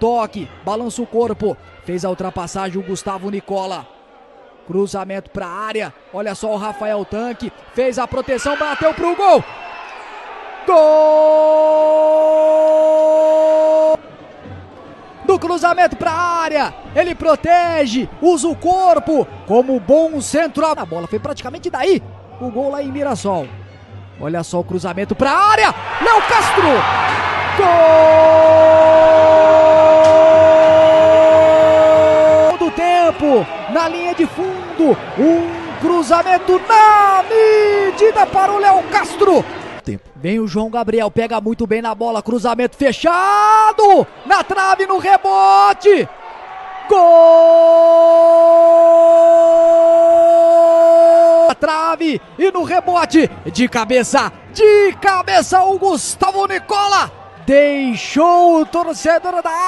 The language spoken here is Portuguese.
Toque, balança o corpo. Fez a ultrapassagem o Gustavo Nicola. Cruzamento para a área. Olha só o Rafael Tanque. Fez a proteção, bateu pro gol. Gol! Do cruzamento para a área. Ele protege, usa o corpo como bom centro. A bola foi praticamente daí. O gol lá em Mirassol. Olha só o cruzamento para a área. Léo Castro. Gol tempo na linha de fundo. Um cruzamento na medida para o Léo Castro. Vem o João Gabriel, pega muito bem na bola, cruzamento fechado, na trave, no rebote. Gol! Na trave e no rebote, de cabeça, de cabeça o Gustavo Nicola deixou o torcedor da